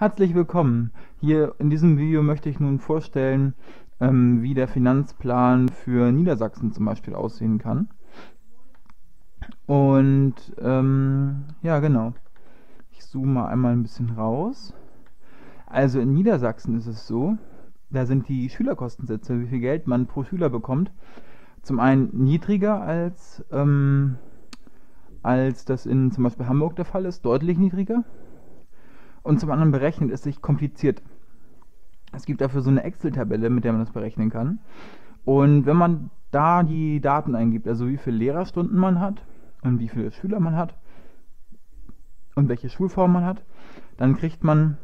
Herzlich willkommen. Hier in diesem Video möchte ich nun vorstellen, ähm, wie der Finanzplan für Niedersachsen zum Beispiel aussehen kann. Und ähm, ja, genau. Ich zoome mal einmal ein bisschen raus. Also in Niedersachsen ist es so, da sind die Schülerkostensätze, wie viel Geld man pro Schüler bekommt, zum einen niedriger als, ähm, als das in zum Beispiel Hamburg der Fall ist, deutlich niedriger und zum anderen berechnet es sich kompliziert. Es gibt dafür so eine Excel-Tabelle, mit der man das berechnen kann. Und wenn man da die Daten eingibt, also wie viele Lehrerstunden man hat und wie viele Schüler man hat und welche Schulform man hat, dann kriegt man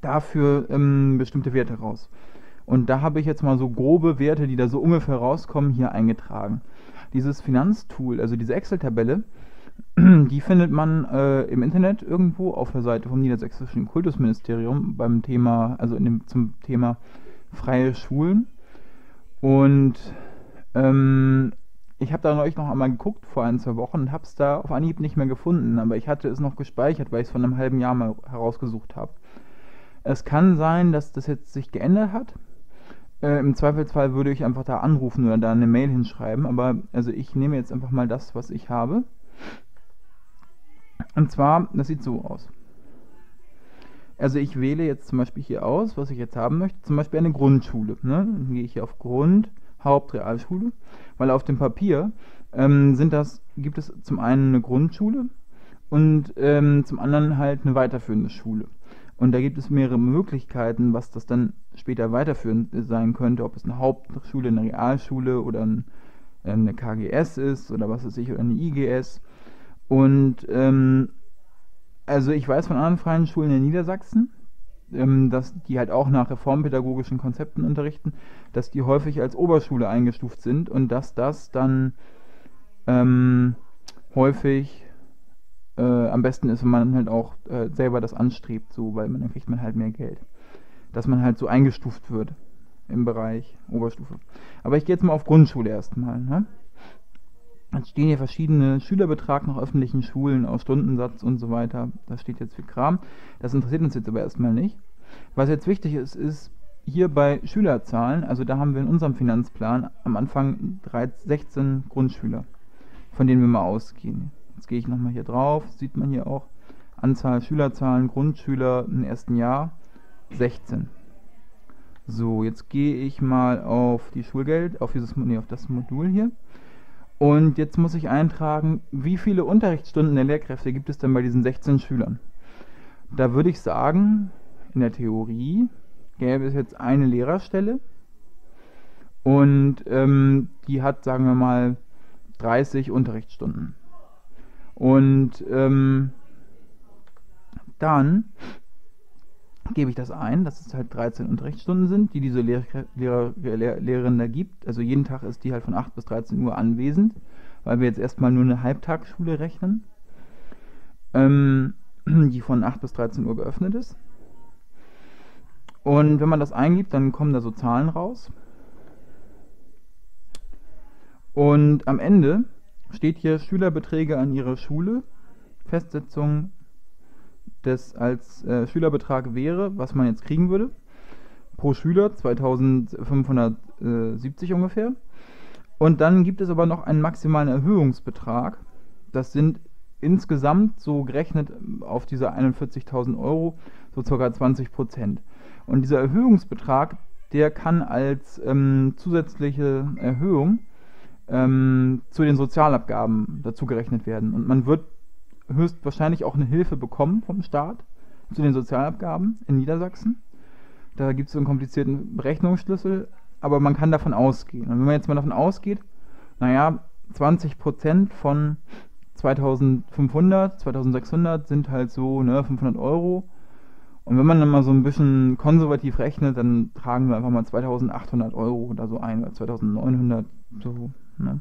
dafür ähm, bestimmte Werte raus. Und da habe ich jetzt mal so grobe Werte, die da so ungefähr rauskommen, hier eingetragen. Dieses Finanztool, also diese Excel-Tabelle, Die findet man äh, im Internet irgendwo auf der Seite vom Niedersächsischen Kultusministerium beim Thema, also in dem, zum Thema freie Schulen. Und ähm, ich habe da neulich noch einmal geguckt vor ein, zwei Wochen und habe es da auf Anhieb nicht mehr gefunden, aber ich hatte es noch gespeichert, weil ich es von einem halben Jahr mal herausgesucht habe. Es kann sein, dass das jetzt sich geändert hat. Äh, Im Zweifelsfall würde ich einfach da anrufen oder da eine Mail hinschreiben, aber also ich nehme jetzt einfach mal das, was ich habe. Und zwar, das sieht so aus. Also ich wähle jetzt zum Beispiel hier aus, was ich jetzt haben möchte, zum Beispiel eine Grundschule. Ne? Dann gehe ich hier auf Grund, Haupt, Realschule, weil auf dem Papier ähm, sind das, gibt es zum einen eine Grundschule und ähm, zum anderen halt eine weiterführende Schule. Und da gibt es mehrere Möglichkeiten, was das dann später weiterführend sein könnte, ob es eine Hauptschule, eine Realschule oder ein, eine KGS ist oder was weiß ich, oder eine IGS. Und ähm, also ich weiß von anderen freien Schulen in Niedersachsen, ähm, dass die halt auch nach reformpädagogischen Konzepten unterrichten, dass die häufig als Oberschule eingestuft sind und dass das dann ähm, häufig äh, am besten ist, wenn man halt auch äh, selber das anstrebt, so, weil man, dann kriegt man halt mehr Geld. Dass man halt so eingestuft wird im Bereich Oberstufe. Aber ich gehe jetzt mal auf Grundschule erstmal. Ne? Dann stehen hier verschiedene Schülerbetrag nach öffentlichen Schulen aus Stundensatz und so weiter. Das steht jetzt für Kram. Das interessiert uns jetzt aber erstmal nicht. Was jetzt wichtig ist, ist hier bei Schülerzahlen, also da haben wir in unserem Finanzplan am Anfang 13, 16 Grundschüler, von denen wir mal ausgehen. Jetzt gehe ich nochmal hier drauf, sieht man hier auch Anzahl Schülerzahlen, Grundschüler im ersten Jahr 16. So, jetzt gehe ich mal auf die Schulgeld, auf dieses nee, auf das Modul hier und jetzt muss ich eintragen, wie viele Unterrichtsstunden der Lehrkräfte gibt es denn bei diesen 16 Schülern? Da würde ich sagen, in der Theorie gäbe es jetzt eine Lehrerstelle und ähm, die hat, sagen wir mal, 30 Unterrichtsstunden. Und ähm, dann gebe ich das ein, dass es halt 13 Unterrichtsstunden sind, die diese Lehrer, Lehrer, Lehr Lehrerin da gibt. Also jeden Tag ist die halt von 8 bis 13 Uhr anwesend, weil wir jetzt erstmal nur eine Halbtagsschule rechnen, ähm, die von 8 bis 13 Uhr geöffnet ist. Und wenn man das eingibt, dann kommen da so Zahlen raus. Und am Ende steht hier Schülerbeträge an ihrer Schule, Festsetzung das als äh, Schülerbetrag wäre, was man jetzt kriegen würde. Pro Schüler 2570 ungefähr. Und dann gibt es aber noch einen maximalen Erhöhungsbetrag. Das sind insgesamt so gerechnet auf diese 41.000 Euro so ca. 20 Prozent. Und dieser Erhöhungsbetrag, der kann als ähm, zusätzliche Erhöhung ähm, zu den Sozialabgaben dazu gerechnet werden. Und man wird höchstwahrscheinlich auch eine Hilfe bekommen vom Staat zu den Sozialabgaben in Niedersachsen. Da gibt es so einen komplizierten Berechnungsschlüssel, aber man kann davon ausgehen. Und wenn man jetzt mal davon ausgeht, naja, 20% von 2500, 2600 sind halt so ne, 500 Euro. Und wenn man dann mal so ein bisschen konservativ rechnet, dann tragen wir einfach mal 2800 Euro oder so ein, oder 2900, so, ne.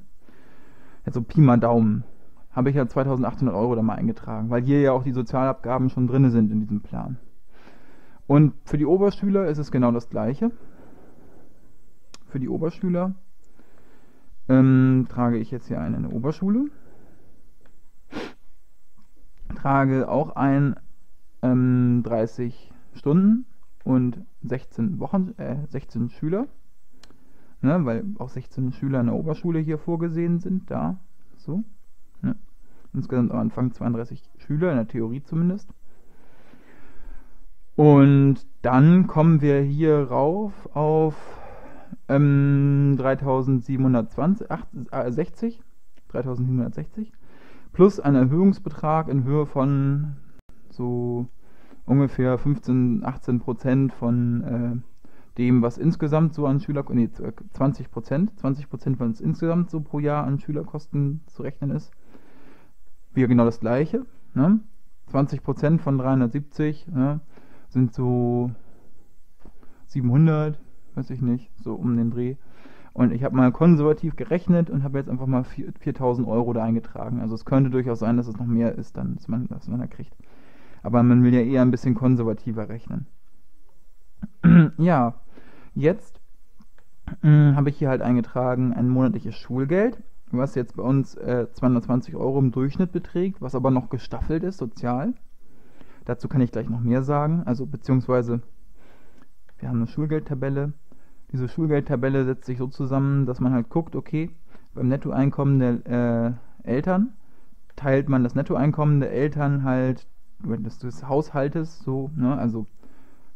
Jetzt so Pi mal Daumen habe ich ja 2800 Euro da mal eingetragen, weil hier ja auch die Sozialabgaben schon drin sind in diesem Plan. Und für die Oberschüler ist es genau das gleiche. Für die Oberschüler ähm, trage ich jetzt hier ein in der Oberschule. Trage auch ein ähm, 32 Stunden und 16 Wochen, äh, 16 Schüler. Ne, weil auch 16 Schüler in der Oberschule hier vorgesehen sind, da. So. Insgesamt am Anfang 32 Schüler, in der Theorie zumindest. Und dann kommen wir hier rauf auf ähm, 3720, 60, 3760 plus ein Erhöhungsbetrag in Höhe von so ungefähr 15, 18 Prozent von äh, dem, was insgesamt so an Schüler, nee, 20 Prozent, 20 Prozent, was insgesamt so pro Jahr an Schülerkosten zu rechnen ist. Wieder genau das gleiche. Ne? 20 Prozent von 370 ne? sind so 700, weiß ich nicht, so um den Dreh. Und ich habe mal konservativ gerechnet und habe jetzt einfach mal 4000 Euro da eingetragen. Also es könnte durchaus sein, dass es noch mehr ist, dann, dass man, dass man da kriegt. Aber man will ja eher ein bisschen konservativer rechnen. ja, jetzt äh, habe ich hier halt eingetragen ein monatliches Schulgeld, was jetzt bei uns äh, 220 Euro im Durchschnitt beträgt, was aber noch gestaffelt ist, sozial. Dazu kann ich gleich noch mehr sagen. Also beziehungsweise wir haben eine Schulgeldtabelle diese Schulgeldtabelle setzt sich so zusammen, dass man halt guckt, okay, beim Nettoeinkommen der äh, Eltern teilt man das Nettoeinkommen der Eltern halt des, des Haushaltes so, ne, also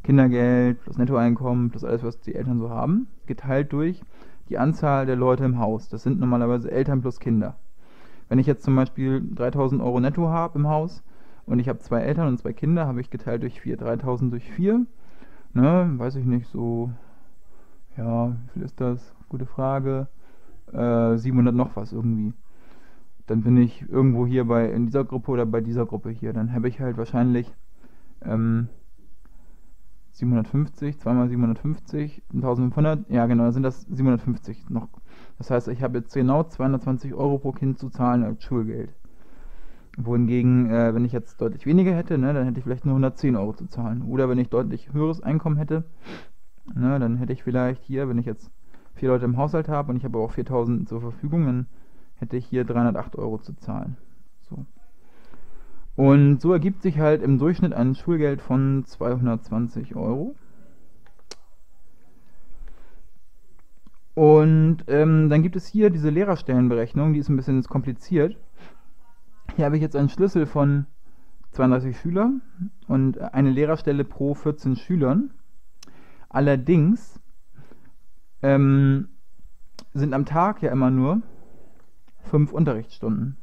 Kindergeld plus Nettoeinkommen plus alles, was die Eltern so haben, geteilt durch die Anzahl der Leute im Haus. Das sind normalerweise Eltern plus Kinder. Wenn ich jetzt zum Beispiel 3000 Euro netto habe im Haus und ich habe zwei Eltern und zwei Kinder, habe ich geteilt durch 4. 3000 durch 4, ne, weiß ich nicht, so ja, wie viel ist das? Gute Frage. Äh, 700 noch was irgendwie. Dann bin ich irgendwo hier bei in dieser Gruppe oder bei dieser Gruppe hier. Dann habe ich halt wahrscheinlich ähm, 750, zweimal 750, 1500, ja genau, dann sind das 750 noch. Das heißt, ich habe jetzt genau 220 Euro pro Kind zu zahlen als Schulgeld. Wohingegen, äh, wenn ich jetzt deutlich weniger hätte, ne, dann hätte ich vielleicht nur 110 Euro zu zahlen. Oder wenn ich deutlich höheres Einkommen hätte, Ne, dann hätte ich vielleicht hier, wenn ich jetzt vier Leute im Haushalt habe und ich habe auch 4000 zur Verfügung, dann hätte ich hier 308 Euro zu zahlen. Und so ergibt sich halt im Durchschnitt ein Schulgeld von 220 Euro. Und ähm, dann gibt es hier diese Lehrerstellenberechnung, die ist ein bisschen kompliziert. Hier habe ich jetzt einen Schlüssel von 32 Schülern und eine Lehrerstelle pro 14 Schülern. Allerdings ähm, sind am Tag ja immer nur fünf Unterrichtsstunden.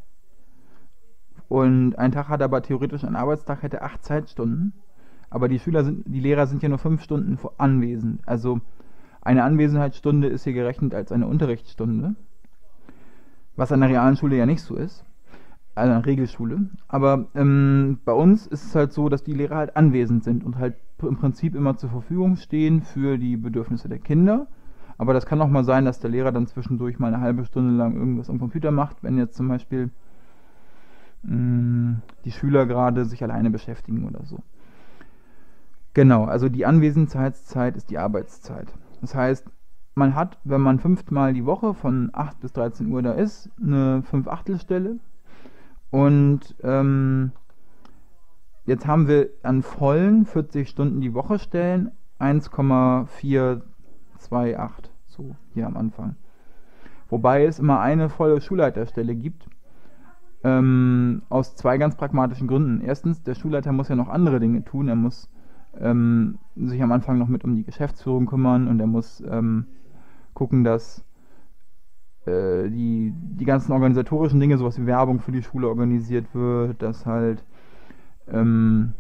Und ein Tag hat aber theoretisch, ein Arbeitstag hätte acht Zeitstunden. Aber die Schüler sind, die Lehrer sind ja nur fünf Stunden anwesend. Also eine Anwesenheitsstunde ist hier gerechnet als eine Unterrichtsstunde. Was an der realen Schule ja nicht so ist also eine Regelschule. Aber ähm, bei uns ist es halt so, dass die Lehrer halt anwesend sind und halt im Prinzip immer zur Verfügung stehen für die Bedürfnisse der Kinder. Aber das kann auch mal sein, dass der Lehrer dann zwischendurch mal eine halbe Stunde lang irgendwas am Computer macht, wenn jetzt zum Beispiel die Schüler gerade sich alleine beschäftigen oder so. Genau, also die Anwesenheitszeit ist die Arbeitszeit. Das heißt, man hat, wenn man fünfmal die Woche von 8 bis 13 Uhr da ist, eine 5 Achtelstelle und ähm, jetzt haben wir an vollen 40 Stunden die Woche Stellen 1,428, so hier am Anfang. Wobei es immer eine volle Schulleiterstelle gibt, ähm, aus zwei ganz pragmatischen Gründen. Erstens, der Schulleiter muss ja noch andere Dinge tun. Er muss ähm, sich am Anfang noch mit um die Geschäftsführung kümmern und er muss ähm, gucken, dass äh, die, die ganzen organisatorischen Dinge, sowas wie Werbung für die Schule organisiert wird, dass halt ähm,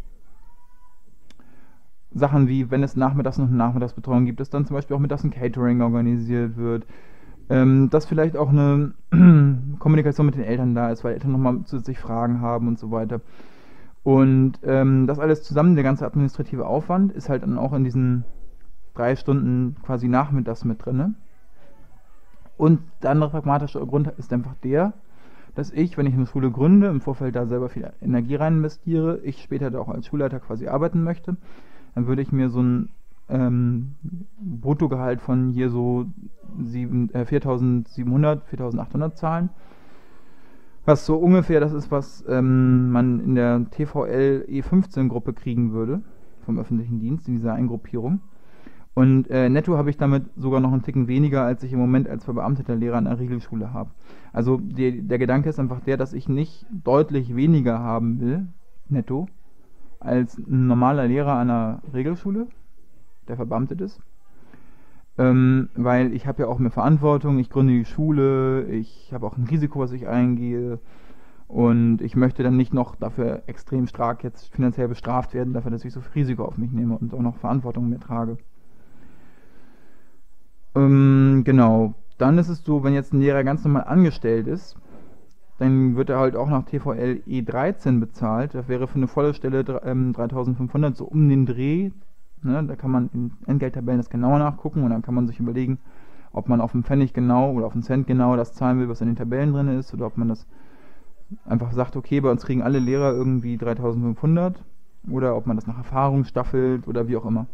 Sachen wie, wenn es nachmittags noch eine Nachmittagsbetreuung gibt, dass dann zum Beispiel auch mittags ein Catering organisiert wird, ähm, dass vielleicht auch eine Kommunikation mit den Eltern da ist, weil Eltern nochmal zusätzlich Fragen haben und so weiter. Und ähm, das alles zusammen, der ganze administrative Aufwand, ist halt dann auch in diesen drei Stunden quasi nachmittags mit drin. Ne? Und der andere pragmatische Grund ist einfach der, dass ich, wenn ich eine Schule gründe, im Vorfeld da selber viel Energie rein investiere, ich später da auch als Schulleiter quasi arbeiten möchte, dann würde ich mir so ein ähm, Bruttogehalt von hier so 7, äh, 4700, 4800 zahlen. Was so ungefähr das ist, was ähm, man in der TVL E15-Gruppe kriegen würde, vom öffentlichen Dienst, in dieser Eingruppierung. Und äh, netto habe ich damit sogar noch einen Ticken weniger, als ich im Moment als verbeamteter Lehrer an der Regelschule habe. Also die, der Gedanke ist einfach der, dass ich nicht deutlich weniger haben will, netto, als ein normaler Lehrer an einer Regelschule, der verbeamtet ist. Ähm, weil ich habe ja auch mehr Verantwortung, ich gründe die Schule, ich habe auch ein Risiko, was ich eingehe. Und ich möchte dann nicht noch dafür extrem stark jetzt finanziell bestraft werden, dafür, dass ich so viel Risiko auf mich nehme und auch noch Verantwortung mehr trage. Ähm, genau. Dann ist es so, wenn jetzt ein Lehrer ganz normal angestellt ist, dann wird er halt auch nach TVL E13 bezahlt. Das wäre für eine volle Stelle 3500, ähm, so um den Dreh. Ne? Da kann man in Entgelttabellen das genauer nachgucken und dann kann man sich überlegen, ob man auf einen Pfennig genau oder auf einen Cent genau das zahlen will, was in den Tabellen drin ist, oder ob man das einfach sagt, okay, bei uns kriegen alle Lehrer irgendwie 3500 oder ob man das nach Erfahrung staffelt oder wie auch immer.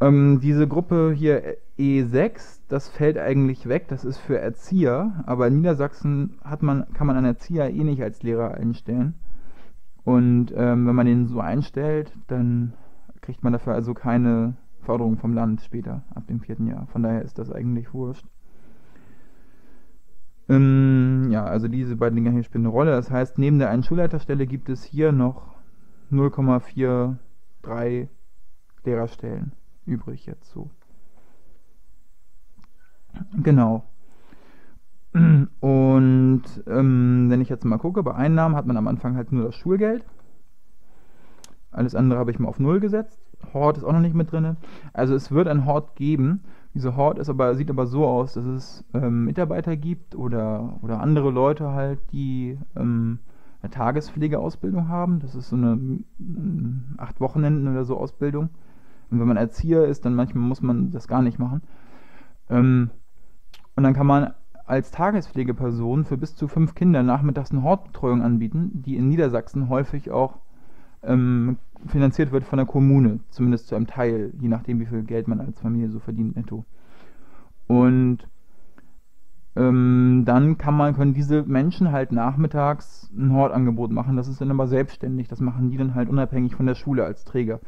Ähm, diese Gruppe hier E6, das fällt eigentlich weg, das ist für Erzieher, aber in Niedersachsen hat man, kann man einen Erzieher eh nicht als Lehrer einstellen. Und ähm, wenn man den so einstellt, dann kriegt man dafür also keine Förderung vom Land später, ab dem vierten Jahr. Von daher ist das eigentlich wurscht. Ähm, ja, also diese beiden Dinge hier spielen eine Rolle. Das heißt, neben der einen Schulleiterstelle gibt es hier noch 0,43 Lehrerstellen übrig jetzt so. Genau. Und ähm, wenn ich jetzt mal gucke, bei Einnahmen hat man am Anfang halt nur das Schulgeld. Alles andere habe ich mal auf Null gesetzt. Hort ist auch noch nicht mit drin. Also es wird ein Hort geben. Diese Hort ist aber, sieht aber so aus, dass es ähm, Mitarbeiter gibt oder, oder andere Leute halt, die ähm, eine Tagespflegeausbildung haben. Das ist so eine acht Wochenenden oder so Ausbildung. Und wenn man Erzieher ist, dann manchmal muss man das gar nicht machen. Ähm, und dann kann man als Tagespflegeperson für bis zu fünf Kinder nachmittags eine Hortbetreuung anbieten, die in Niedersachsen häufig auch ähm, finanziert wird von der Kommune, zumindest zu einem Teil, je nachdem, wie viel Geld man als Familie so verdient netto. Und ähm, dann kann man, können diese Menschen halt nachmittags ein Hortangebot machen. Das ist dann aber selbstständig. Das machen die dann halt unabhängig von der Schule als Träger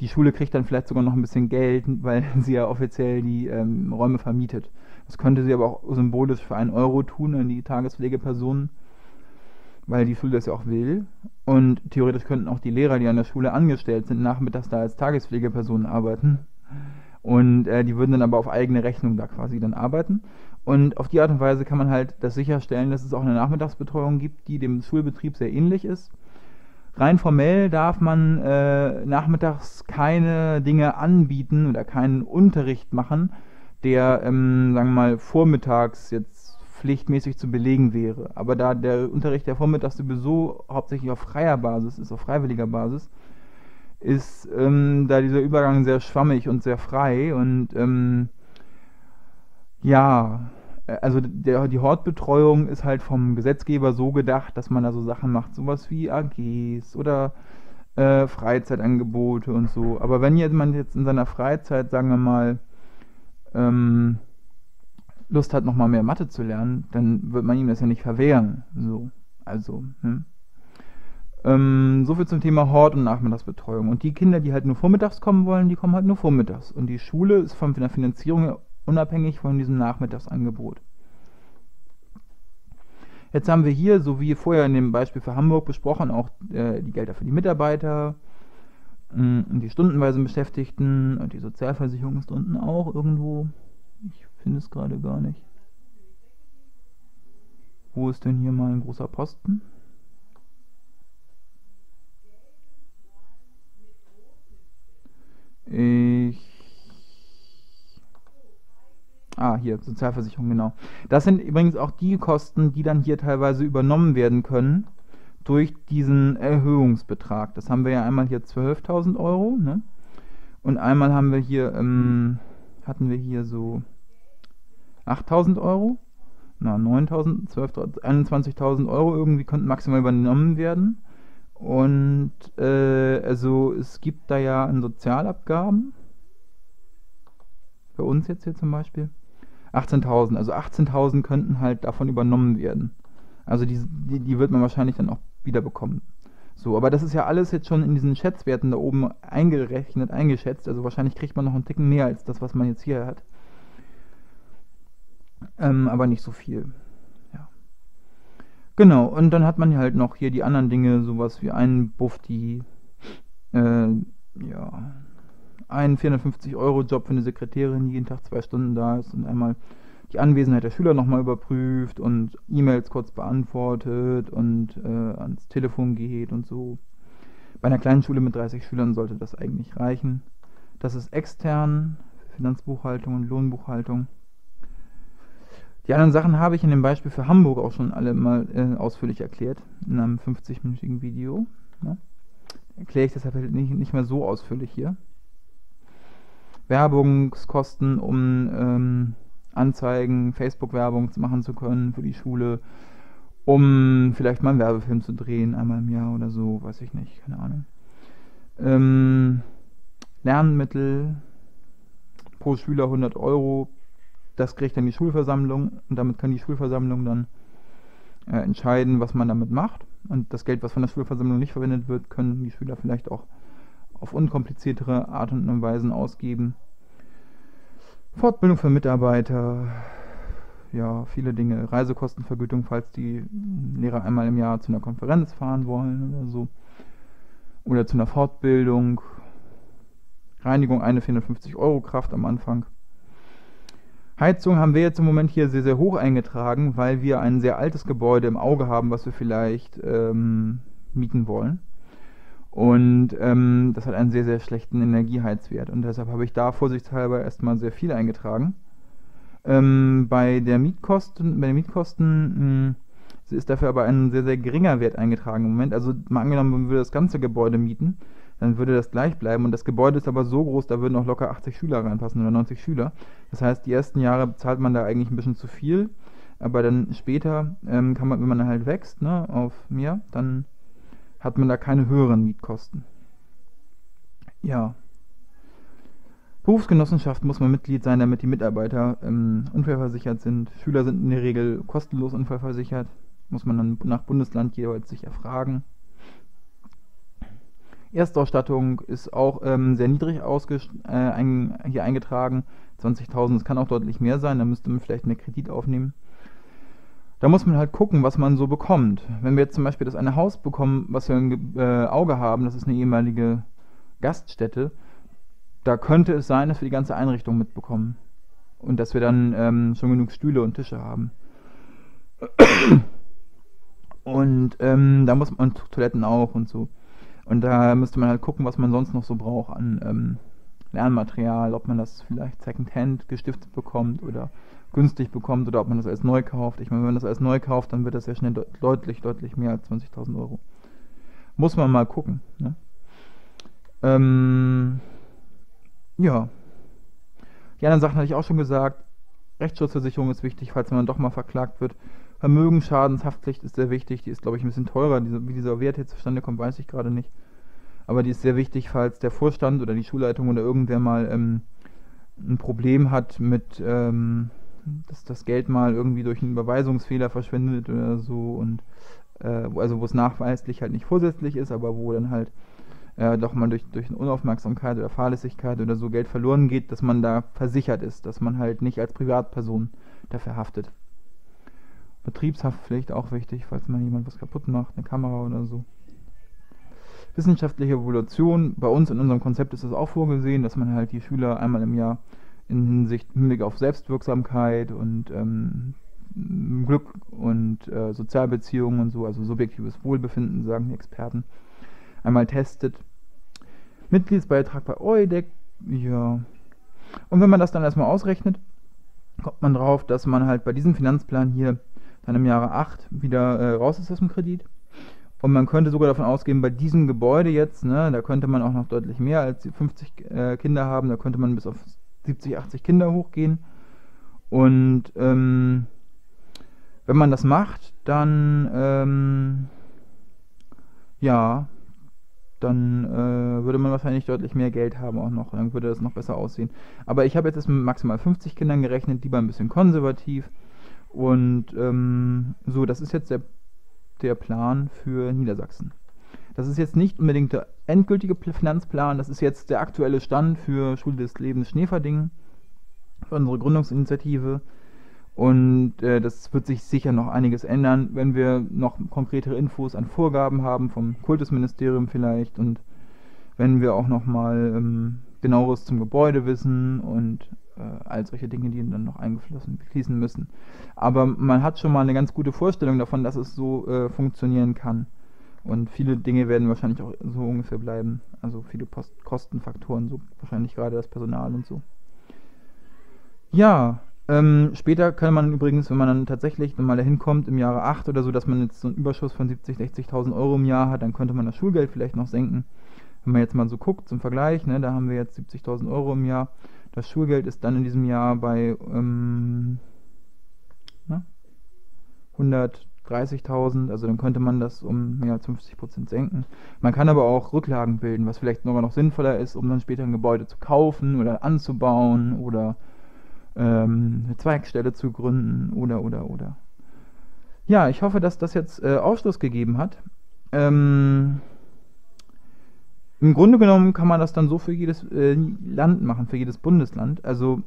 die Schule kriegt dann vielleicht sogar noch ein bisschen Geld, weil sie ja offiziell die ähm, Räume vermietet. Das könnte sie aber auch symbolisch für einen Euro tun an die Tagespflegepersonen, weil die Schule das ja auch will. Und theoretisch könnten auch die Lehrer, die an der Schule angestellt sind, nachmittags da als Tagespflegepersonen arbeiten. Und äh, die würden dann aber auf eigene Rechnung da quasi dann arbeiten. Und auf die Art und Weise kann man halt das sicherstellen, dass es auch eine Nachmittagsbetreuung gibt, die dem Schulbetrieb sehr ähnlich ist rein formell darf man äh, nachmittags keine Dinge anbieten oder keinen Unterricht machen, der, ähm, sagen wir mal, vormittags jetzt pflichtmäßig zu belegen wäre. Aber da der Unterricht der vormittags sowieso hauptsächlich auf freier Basis ist, auf freiwilliger Basis, ist ähm, da dieser Übergang sehr schwammig und sehr frei und ähm, ja, äh, also der, die Hortbetreuung ist halt vom Gesetzgeber so gedacht, dass man da so Sachen macht, sowas wie AGs oder äh, Freizeitangebote und so. Aber wenn jemand jetzt in seiner Freizeit, sagen wir mal, ähm, Lust hat, nochmal mehr Mathe zu lernen, dann wird man ihm das ja nicht verwehren. So, also, hm. ähm, so viel zum Thema Hort- und Nachmittagsbetreuung. Und die Kinder, die halt nur vormittags kommen wollen, die kommen halt nur vormittags. Und die Schule ist von der Finanzierung unabhängig von diesem Nachmittagsangebot. Jetzt haben wir hier, so wie vorher in dem Beispiel für Hamburg besprochen, auch äh, die Gelder für die Mitarbeiter mh, und die stundenweisen Beschäftigten und die Sozialversicherung ist unten auch irgendwo. Ich finde es gerade gar nicht. Wo ist denn hier mal ein großer Posten? Ich Ah, hier, Sozialversicherung, genau. Das sind übrigens auch die Kosten, die dann hier teilweise übernommen werden können durch diesen Erhöhungsbetrag. Das haben wir ja einmal hier 12.000 Euro, ne? Und einmal haben wir hier, ähm, hatten wir hier so 8.000 Euro. Na, 9.000, 12.000, 21.000 Euro irgendwie könnten maximal übernommen werden. Und äh, also es gibt da ja an Sozialabgaben. Bei uns jetzt hier zum Beispiel. 18.000. Also 18.000 könnten halt davon übernommen werden. Also die, die, die wird man wahrscheinlich dann auch wieder bekommen. So, aber das ist ja alles jetzt schon in diesen Schätzwerten da oben eingerechnet, eingeschätzt. Also wahrscheinlich kriegt man noch einen Ticken mehr als das, was man jetzt hier hat. Ähm, aber nicht so viel. Ja. Genau, und dann hat man halt noch hier die anderen Dinge, sowas wie einen Bufti, äh, ja, einen 450-Euro-Job für eine Sekretärin, die jeden Tag zwei Stunden da ist und einmal die Anwesenheit der Schüler nochmal überprüft und E-Mails kurz beantwortet und äh, ans Telefon geht und so. Bei einer kleinen Schule mit 30 Schülern sollte das eigentlich reichen. Das ist extern, Finanzbuchhaltung und Lohnbuchhaltung. Die anderen Sachen habe ich in dem Beispiel für Hamburg auch schon alle mal äh, ausführlich erklärt, in einem 50-minütigen Video. Ne? Erkläre ich deshalb nicht, nicht mehr so ausführlich hier. Werbungskosten, um ähm, Anzeigen, Facebook-Werbung machen zu können für die Schule, um vielleicht mal einen Werbefilm zu drehen, einmal im Jahr oder so, weiß ich nicht, keine Ahnung. Ähm, Lernmittel pro Schüler 100 Euro, das kriegt dann die Schulversammlung und damit kann die Schulversammlung dann äh, entscheiden, was man damit macht. Und das Geld, was von der Schulversammlung nicht verwendet wird, können die Schüler vielleicht auch auf unkompliziertere Art und Weise ausgeben. Fortbildung für Mitarbeiter, ja, viele Dinge. Reisekostenvergütung, falls die Lehrer einmal im Jahr zu einer Konferenz fahren wollen oder so. Oder zu einer Fortbildung. Reinigung eine 450 Euro Kraft am Anfang. Heizung haben wir jetzt im Moment hier sehr, sehr hoch eingetragen, weil wir ein sehr altes Gebäude im Auge haben, was wir vielleicht ähm, mieten wollen. Und ähm, das hat einen sehr, sehr schlechten Energieheizwert. Und deshalb habe ich da vorsichtshalber erstmal sehr viel eingetragen. Ähm, bei, der Mietkosten, bei den Mietkosten mh, ist dafür aber ein sehr, sehr geringer Wert eingetragen im Moment. Also mal angenommen, man würde das ganze Gebäude mieten, dann würde das gleich bleiben. Und das Gebäude ist aber so groß, da würden auch locker 80 Schüler reinpassen oder 90 Schüler. Das heißt, die ersten Jahre zahlt man da eigentlich ein bisschen zu viel. Aber dann später ähm, kann man, wenn man halt wächst, ne, auf mehr, dann hat man da keine höheren Mietkosten. Ja. Berufsgenossenschaft muss man Mitglied sein, damit die Mitarbeiter ähm, unfallversichert sind. Schüler sind in der Regel kostenlos unfallversichert. Muss man dann nach Bundesland jeweils sich erfragen. Erstausstattung ist auch ähm, sehr niedrig äh, ein, hier eingetragen. 20.000, es kann auch deutlich mehr sein, da müsste man vielleicht einen Kredit aufnehmen. Da muss man halt gucken, was man so bekommt. Wenn wir jetzt zum Beispiel das eine Haus bekommen, was wir im äh, Auge haben, das ist eine ehemalige Gaststätte, da könnte es sein, dass wir die ganze Einrichtung mitbekommen. Und dass wir dann ähm, schon genug Stühle und Tische haben. Und ähm, da muss man Toiletten auch und so. Und da müsste man halt gucken, was man sonst noch so braucht an ähm, Lernmaterial, ob man das vielleicht Secondhand gestiftet bekommt oder günstig bekommt oder ob man das als neu kauft. Ich meine, wenn man das als neu kauft, dann wird das ja schnell de deutlich, deutlich mehr als 20.000 Euro. Muss man mal gucken. Ne? Ähm, ja. Die anderen Sachen hatte ich auch schon gesagt. Rechtsschutzversicherung ist wichtig, falls man doch mal verklagt wird. Vermögensschadenshaftpflicht ist sehr wichtig. Die ist, glaube ich, ein bisschen teurer. Wie dieser Wert jetzt zustande kommt, weiß ich gerade nicht. Aber die ist sehr wichtig, falls der Vorstand oder die Schulleitung oder irgendwer mal ähm, ein Problem hat mit, ähm, dass das Geld mal irgendwie durch einen Überweisungsfehler verschwindet oder so und äh, also wo es nachweislich halt nicht vorsätzlich ist, aber wo dann halt äh, doch mal durch, durch eine Unaufmerksamkeit oder Fahrlässigkeit oder so Geld verloren geht, dass man da versichert ist, dass man halt nicht als Privatperson dafür haftet. Betriebshaftpflicht auch wichtig, falls mal jemand was kaputt macht, eine Kamera oder so. Wissenschaftliche Evolution, bei uns in unserem Konzept ist es auch vorgesehen, dass man halt die Schüler einmal im Jahr in Hinsicht Hinblick auf Selbstwirksamkeit und ähm, Glück und äh, Sozialbeziehungen und so, also subjektives Wohlbefinden, sagen die Experten, einmal testet. Mitgliedsbeitrag bei EUDEC, ja. Und wenn man das dann erstmal ausrechnet, kommt man drauf, dass man halt bei diesem Finanzplan hier dann im Jahre 8 wieder äh, raus ist aus dem Kredit. Und man könnte sogar davon ausgehen, bei diesem Gebäude jetzt, ne, da könnte man auch noch deutlich mehr als 50 äh, Kinder haben, da könnte man bis auf 70, 80 Kinder hochgehen. Und ähm, wenn man das macht, dann ähm, ja, dann äh, würde man wahrscheinlich deutlich mehr Geld haben auch noch. Dann würde das noch besser aussehen. Aber ich habe jetzt mit maximal 50 Kindern gerechnet, lieber ein bisschen konservativ. Und ähm, so, das ist jetzt der der Plan für Niedersachsen. Das ist jetzt nicht unbedingt der endgültige Finanzplan, das ist jetzt der aktuelle Stand für Schule des Lebens Schneeverdingen, für unsere Gründungsinitiative. Und äh, das wird sich sicher noch einiges ändern, wenn wir noch konkretere Infos an Vorgaben haben, vom Kultusministerium vielleicht und wenn wir auch nochmal ähm, genaueres zum Gebäude wissen und all solche Dinge, die dann noch eingeflossen fließen müssen. Aber man hat schon mal eine ganz gute Vorstellung davon, dass es so äh, funktionieren kann. Und viele Dinge werden wahrscheinlich auch so ungefähr bleiben. Also viele Post Kostenfaktoren, so wahrscheinlich gerade das Personal und so. Ja, ähm, später kann man übrigens, wenn man dann tatsächlich mal dahin kommt, im Jahre 8 oder so, dass man jetzt so einen Überschuss von 70, 60.000 Euro im Jahr hat, dann könnte man das Schulgeld vielleicht noch senken. Wenn man jetzt mal so guckt zum Vergleich, ne, da haben wir jetzt 70.000 Euro im Jahr. Das Schulgeld ist dann in diesem Jahr bei ähm, 130.000, also dann könnte man das um mehr als 50 Prozent senken. Man kann aber auch Rücklagen bilden, was vielleicht sogar noch sinnvoller ist, um dann später ein Gebäude zu kaufen oder anzubauen oder ähm, eine Zweigstelle zu gründen oder oder oder. Ja, ich hoffe, dass das jetzt äh, Aufschluss gegeben hat. Ähm, Im Grunde genommen kann man das dann so für jedes äh, Land machen, für jedes Bundesland. Also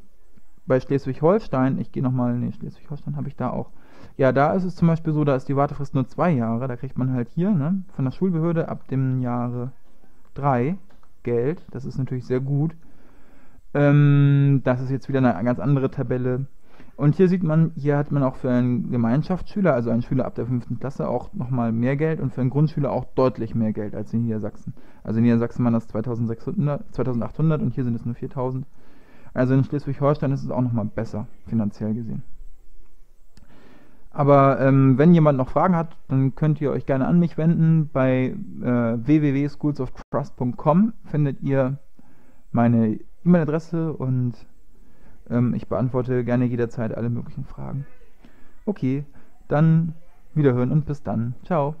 bei Schleswig-Holstein, ich gehe nochmal, nee, Schleswig-Holstein habe ich da auch. Ja, da ist es zum Beispiel so, da ist die Wartefrist nur zwei Jahre. Da kriegt man halt hier ne, von der Schulbehörde ab dem Jahre drei Geld. Das ist natürlich sehr gut. Ähm, das ist jetzt wieder eine ganz andere Tabelle. Und hier sieht man, hier hat man auch für einen Gemeinschaftsschüler, also einen Schüler ab der fünften Klasse, auch nochmal mehr Geld und für einen Grundschüler auch deutlich mehr Geld als in Niedersachsen. Also in Niedersachsen waren das 2600, 2800 und hier sind es nur 4000. Also in Schleswig-Holstein ist es auch nochmal besser, finanziell gesehen. Aber ähm, wenn jemand noch Fragen hat, dann könnt ihr euch gerne an mich wenden. Bei äh, www.schoolsoftrust.com findet ihr meine E-Mail-Adresse und ähm, ich beantworte gerne jederzeit alle möglichen Fragen. Okay, dann wiederhören und bis dann. Ciao.